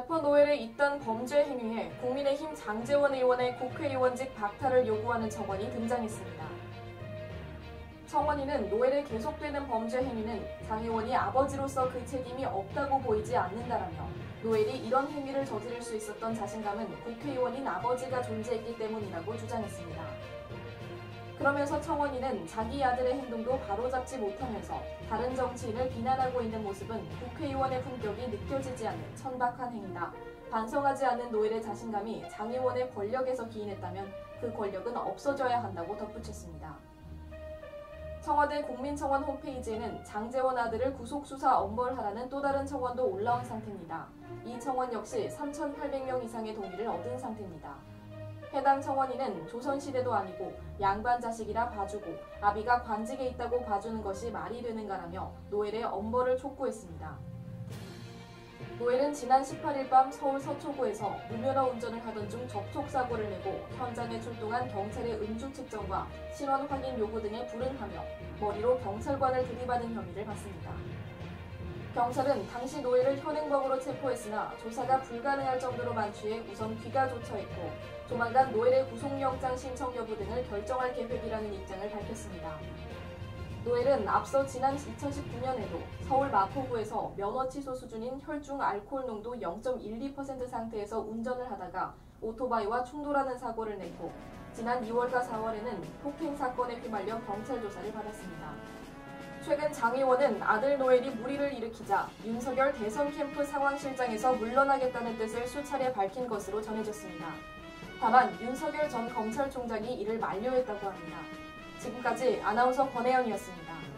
노엘의 이딴 범죄 행위에 국민의힘 장재원 의원의 국회의원직 박탈을 요구하는 청원이 등장했습니다. 청원인은 노엘의 계속되는 범죄 행위는 장 의원이 아버지로서 그 책임이 없다고 보이지 않는다라며 노엘이 이런 행위를 저지를 수 있었던 자신감은 국회의원인 아버지가 존재했기 때문이라고 주장했습니다. 그러면서 청원인은 자기 아들의 행동도 바로잡지 못하면서 다른 정치인을 비난하고 있는 모습은 국회의원의 품격이 느껴지지 않는 천박한 행위다. 반성하지 않는 노엘의 자신감이 장 의원의 권력에서 기인했다면 그 권력은 없어져야 한다고 덧붙였습니다. 청와대 국민청원 홈페이지에는 장재원 아들을 구속수사 엄벌하라는 또 다른 청원도 올라온 상태입니다. 이 청원 역시 3,800명 이상의 동의를 얻은 상태입니다. 해당 청원인은 조선시대도 아니고 양반 자식이라 봐주고 아비가 관직에 있다고 봐주는 것이 말이 되는가라며 노엘의 엄벌을 촉구했습니다. 노엘은 지난 18일 밤 서울 서초구에서 무면허 운전을 하던 중 접촉사고를 내고 현장에 출동한 경찰의 음주 측정과 신원 확인 요구 등에 불응하며 머리로 경찰관을 들이받은 혐의를 받습니다. 경찰은 당시 노예를 현행범으로 체포했으나 조사가 불가능할 정도로 만취해 우선 귀가 조처했고 조만간 노엘의 구속영장 신청 여부 등을 결정할 계획이라는 입장을 밝혔습니다. 노엘은 앞서 지난 2019년에도 서울 마포구에서 면허 취소 수준인 혈중 알코올 농도 0.12% 상태에서 운전을 하다가 오토바이와 충돌하는 사고를 냈고 지난 2월과 4월에는 폭행 사건에 휘말려 경찰 조사를 받았습니다. 최근 장 의원은 아들 노엘이 무리를 일으키자 윤석열 대선 캠프 상황실장에서 물러나겠다는 뜻을 수차례 밝힌 것으로 전해졌습니다. 다만 윤석열 전 검찰총장이 이를 만류했다고 합니다. 지금까지 아나운서 권혜연이었습니다.